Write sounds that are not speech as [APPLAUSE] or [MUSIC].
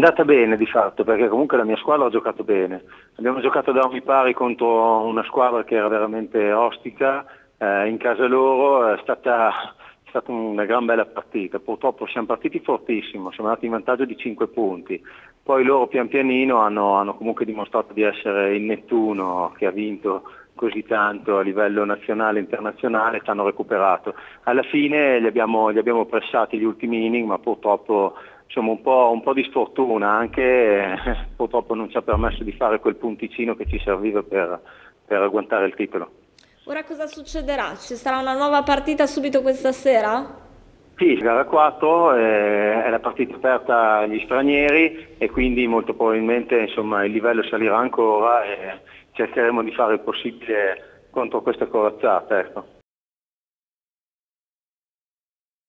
andata bene di fatto perché comunque la mia squadra ha giocato bene. Abbiamo giocato da ogni pari contro una squadra che era veramente ostica, eh, in casa loro è stata, è stata, una gran bella partita. Purtroppo siamo partiti fortissimo, siamo andati in vantaggio di 5 punti. Poi loro pian pianino hanno, hanno comunque dimostrato di essere il Nettuno che ha vinto così tanto a livello nazionale e internazionale, ci hanno recuperato. Alla fine li abbiamo, li abbiamo pressati gli ultimi inning, ma purtroppo insomma, un, po', un po' di sfortuna anche, eh, [LAUGHS] purtroppo non ci ha permesso di fare quel punticino che ci serviva per, per agguantare il titolo. Ora cosa succederà? Ci sarà una nuova partita subito questa sera? Sì, gara 4 eh, è la partita aperta agli stranieri e quindi molto probabilmente insomma, il livello salirà ancora e cercheremo di fare il possibile contro questa corazzata. Ecco.